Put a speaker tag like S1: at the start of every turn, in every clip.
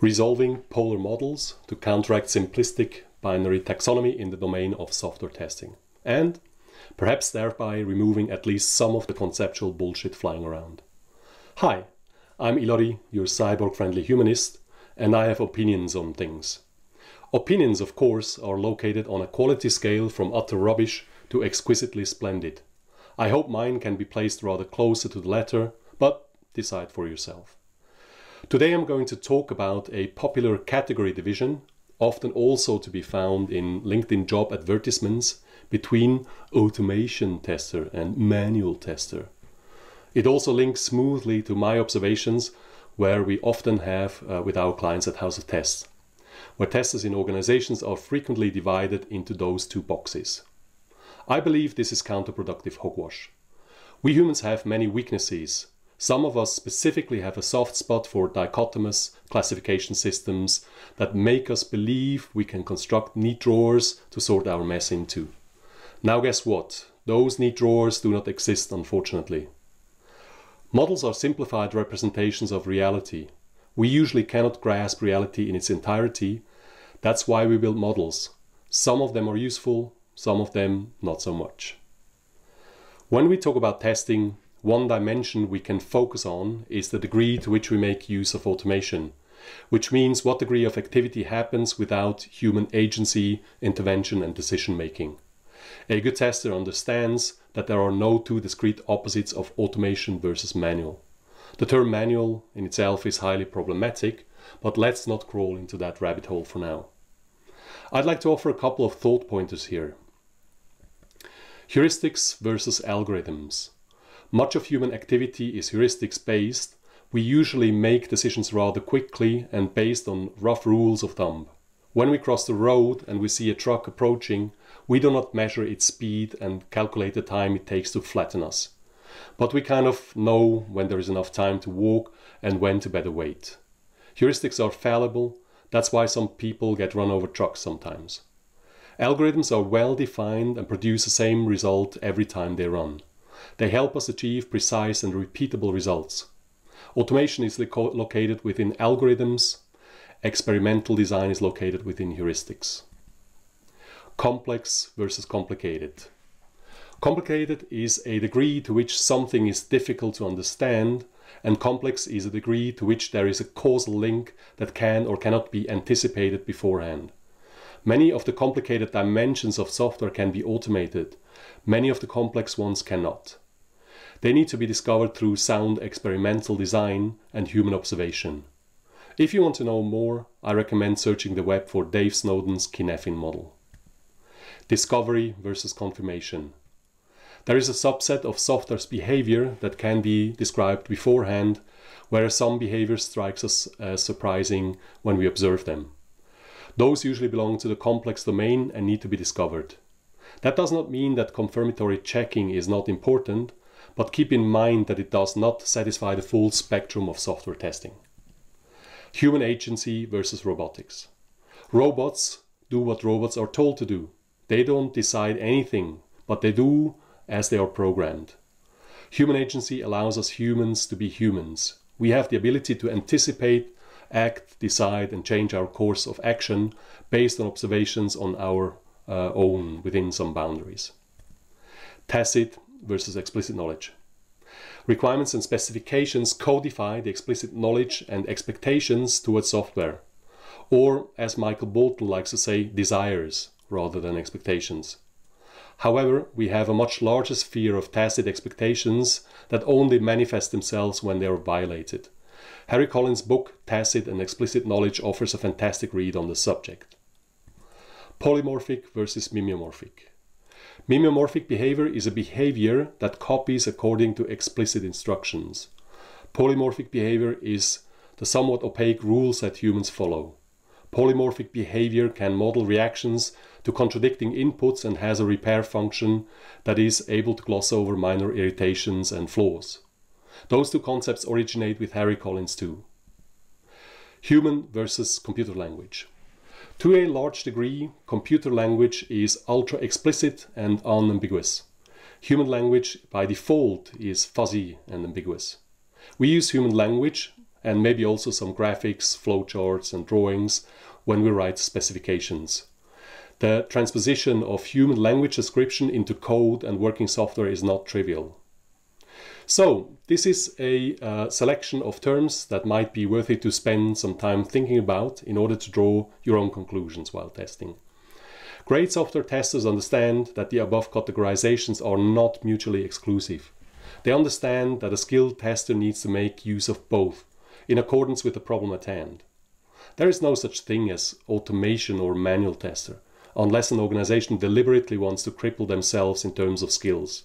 S1: resolving polar models to counteract simplistic binary taxonomy in the domain of software testing, and perhaps thereby removing at least some of the conceptual bullshit flying around. Hi, I'm Ilari, your cyborg friendly humanist, and I have opinions on things. Opinions, of course, are located on a quality scale from utter rubbish to exquisitely splendid. I hope mine can be placed rather closer to the latter, but decide for yourself. Today I'm going to talk about a popular category division, often also to be found in LinkedIn job advertisements, between automation tester and manual tester. It also links smoothly to my observations where we often have uh, with our clients at House of Tests, where testers in organizations are frequently divided into those two boxes. I believe this is counterproductive hogwash. We humans have many weaknesses, some of us specifically have a soft spot for dichotomous classification systems that make us believe we can construct neat drawers to sort our mess into. Now guess what? Those neat drawers do not exist unfortunately. Models are simplified representations of reality. We usually cannot grasp reality in its entirety. That's why we build models. Some of them are useful, some of them not so much. When we talk about testing, one dimension we can focus on is the degree to which we make use of automation, which means what degree of activity happens without human agency, intervention, and decision making. A good tester understands that there are no two discrete opposites of automation versus manual. The term manual in itself is highly problematic, but let's not crawl into that rabbit hole for now. I'd like to offer a couple of thought pointers here. Heuristics versus algorithms. Much of human activity is heuristics based. We usually make decisions rather quickly and based on rough rules of thumb. When we cross the road and we see a truck approaching, we do not measure its speed and calculate the time it takes to flatten us. But we kind of know when there is enough time to walk and when to better wait. Heuristics are fallible, that's why some people get run over trucks sometimes. Algorithms are well defined and produce the same result every time they run. They help us achieve precise and repeatable results. Automation is located within algorithms. Experimental design is located within heuristics. Complex versus complicated. Complicated is a degree to which something is difficult to understand, and complex is a degree to which there is a causal link that can or cannot be anticipated beforehand. Many of the complicated dimensions of software can be automated, Many of the complex ones cannot. They need to be discovered through sound experimental design and human observation. If you want to know more, I recommend searching the web for Dave Snowden's Cynefin model. Discovery versus confirmation. There is a subset of software's behavior that can be described beforehand, whereas some behavior strikes us as surprising when we observe them. Those usually belong to the complex domain and need to be discovered. That does not mean that confirmatory checking is not important, but keep in mind that it does not satisfy the full spectrum of software testing. Human agency versus robotics. Robots do what robots are told to do. They don't decide anything, but they do as they are programmed. Human agency allows us humans to be humans. We have the ability to anticipate, act, decide, and change our course of action based on observations on our uh, own within some boundaries. Tacit versus explicit knowledge. Requirements and specifications codify the explicit knowledge and expectations towards software, or as Michael Bolton likes to say, desires rather than expectations. However, we have a much larger sphere of tacit expectations that only manifest themselves when they are violated. Harry Collins' book Tacit and Explicit Knowledge offers a fantastic read on the subject polymorphic versus mimeomorphic. Mimeomorphic behavior is a behavior that copies according to explicit instructions. Polymorphic behavior is the somewhat opaque rules that humans follow. Polymorphic behavior can model reactions to contradicting inputs and has a repair function that is able to gloss over minor irritations and flaws. Those two concepts originate with Harry Collins too. Human versus computer language. To a large degree, computer language is ultra explicit and unambiguous. Human language by default is fuzzy and ambiguous. We use human language and maybe also some graphics, flowcharts, and drawings when we write specifications. The transposition of human language description into code and working software is not trivial. So, this is a uh, selection of terms that might be worthy to spend some time thinking about in order to draw your own conclusions while testing. Great software testers understand that the above categorizations are not mutually exclusive. They understand that a skilled tester needs to make use of both in accordance with the problem at hand. There is no such thing as automation or manual tester unless an organization deliberately wants to cripple themselves in terms of skills.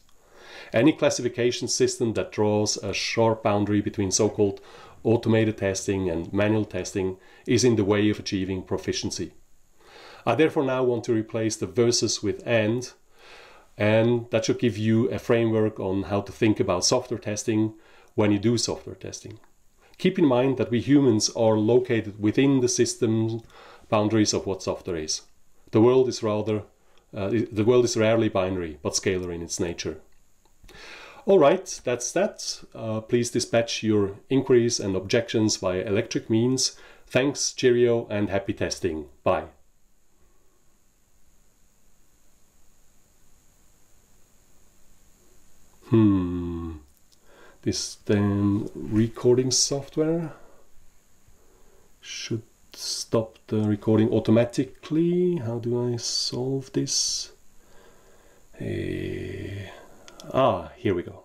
S1: Any classification system that draws a sharp boundary between so-called automated testing and manual testing is in the way of achieving proficiency. I therefore now want to replace the versus with and, and that should give you a framework on how to think about software testing when you do software testing. Keep in mind that we humans are located within the system boundaries of what software is. The world is rather uh, the world is rarely binary, but scalar in its nature. All right, that's that. Uh, please dispatch your inquiries and objections via electric means. Thanks, cheerio, and happy testing. Bye. Hmm. This then recording software should stop the recording automatically. How do I solve this? Hey. Ah, here we go.